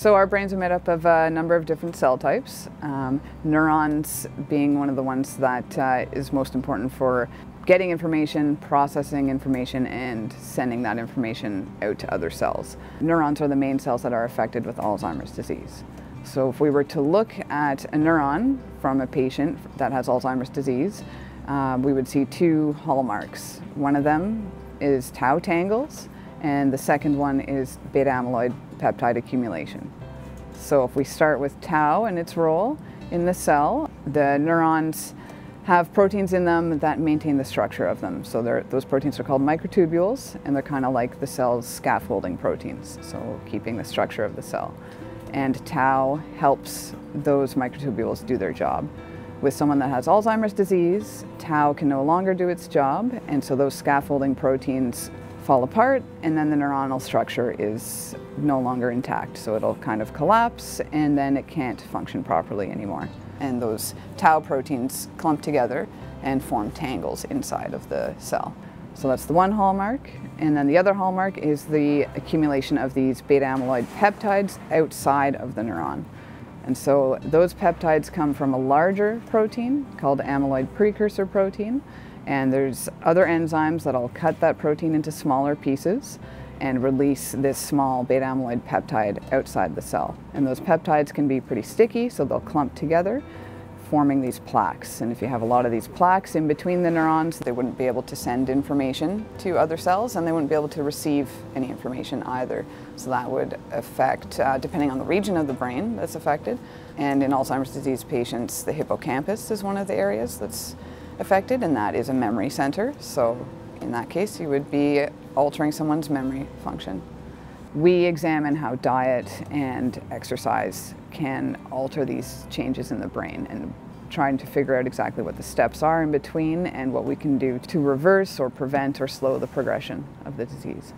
So our brains are made up of a number of different cell types, um, neurons being one of the ones that uh, is most important for getting information, processing information, and sending that information out to other cells. Neurons are the main cells that are affected with Alzheimer's disease. So if we were to look at a neuron from a patient that has Alzheimer's disease, uh, we would see two hallmarks. One of them is tau tangles, and the second one is beta amyloid peptide accumulation. So if we start with tau and its role in the cell, the neurons have proteins in them that maintain the structure of them. So those proteins are called microtubules, and they're kind of like the cell's scaffolding proteins, so keeping the structure of the cell. And tau helps those microtubules do their job. With someone that has Alzheimer's disease, tau can no longer do its job, and so those scaffolding proteins fall apart and then the neuronal structure is no longer intact. So it'll kind of collapse and then it can't function properly anymore. And those tau proteins clump together and form tangles inside of the cell. So that's the one hallmark. And then the other hallmark is the accumulation of these beta amyloid peptides outside of the neuron. And so those peptides come from a larger protein called amyloid precursor protein. And there's other enzymes that'll cut that protein into smaller pieces and release this small beta amyloid peptide outside the cell. And those peptides can be pretty sticky, so they'll clump together, forming these plaques. And if you have a lot of these plaques in between the neurons, they wouldn't be able to send information to other cells and they wouldn't be able to receive any information either. So that would affect, uh, depending on the region of the brain that's affected. And in Alzheimer's disease patients, the hippocampus is one of the areas that's affected, and that is a memory center. So in that case, you would be altering someone's memory function. We examine how diet and exercise can alter these changes in the brain and trying to figure out exactly what the steps are in between and what we can do to reverse or prevent or slow the progression of the disease.